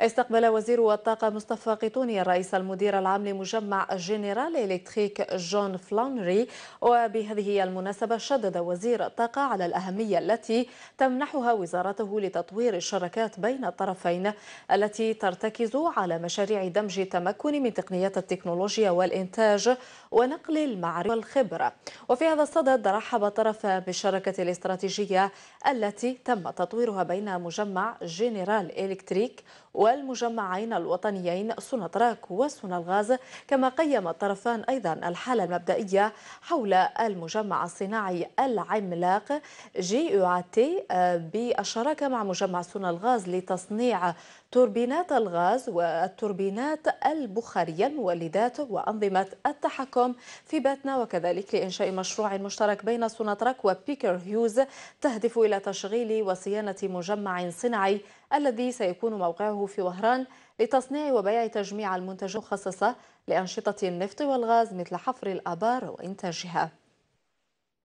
استقبل وزير الطاقة مصطفى قيطوني الرئيس المدير العام لمجمع جنرال إلكتريك جون فلانري وبهذه المناسبة شدد وزير الطاقة على الأهمية التي تمنحها وزارته لتطوير الشراكات بين الطرفين التي ترتكز على مشاريع دمج التمكن من تقنيات التكنولوجيا والإنتاج ونقل المعرفة والخبرة. وفي هذا الصدد رحب الطرف بالشراكة الاستراتيجية التي تم تطويرها بين مجمع جنرال إلكتريك والمجمعين الوطنيين سوناتراك وسونالغاز كما قيم الطرفان أيضا الحالة المبدئية حول المجمع الصناعي العملاق جي تي آه، بالشراكة مع مجمع سونالغاز لتصنيع توربينات الغاز والتوربينات البخارية المولدات وأنظمة التحكم في باتنا وكذلك لإنشاء مشروع مشترك بين سوناتراك وبيكر هيوز تهدف إلى تشغيل وصيانة مجمع صناعي الذي سيكون موقعه في وهران لتصنيع وبيع تجميع المنتجات المخصصة لأنشطة النفط والغاز مثل حفر الآبار وإنتاجها.